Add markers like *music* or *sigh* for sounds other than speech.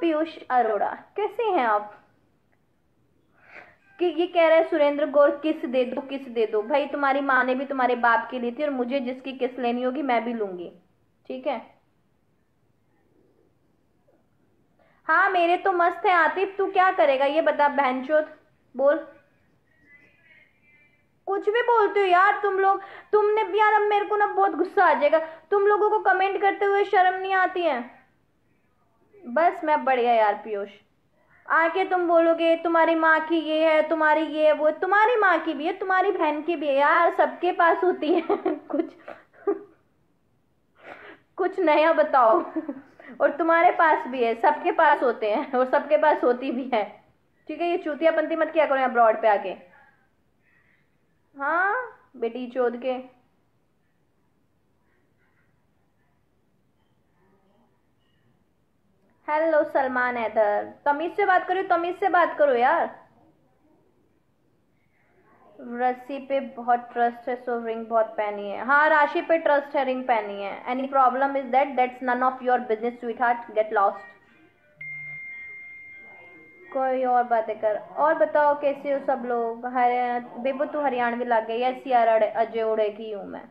पीयूष अरोड़ा, कैसे हैं आप? कि ये कह रहा है, सुरेंद्र गौर, किस दे दो, किस दे दो? भाई, तुम्हारी माँ ने भी तुम्हारे बाप की ली थी और मुझे जिसकी किस लेनी होगी, मैं भी लूँगी। ठीक है? हाँ मेरे तो मस्त है, आतिफ, तू क्या करेगा? ये बता बहन बोल। कुछ भी बोलते हो यार तुम लोग। तुमने भी यार, अब मेरे को ना बहुत गुस्सा आ जाएगा। तुम लोगों को कमेंट करते हुए शर्म नहीं आती है। बस मैं बढ़िया यार पीयूष। आके तुम बोलोगे, तुम्हारी माँ की ये है, तुम्हारी ये है, वो, तुम्हारी माँ की भी है, तुम्हारी बहन की भी है यार, सबके पास होती है। *laughs* कुछ कुछ नया बताओ। *laughs* और तुम्हारे पास भी है, सबके पास होते हैं, और सबके पास होती भी है। ठीक है, ये चूतियापंती मत किया करो यहाँ ब्रॉड पे आके। हाँ बेटी चोद के। हेलो सलमान हैदर तमीज से बात करो, तमीज से बात करो यार। रस्सी पे बहुत ट्रस्ट है सो रिंग बहुत पहनी है। हाँ राशि पे ट्रस्ट है रिंग पहनी है। Any problem is that that's none of your business sweetheart get lost कोई और बातें कर। और बताओ, कैसे हो सब लोग? हर बेबू, तू हरियाणवी लग गई ऐसी यार अजय उड़े की हूँ मैं।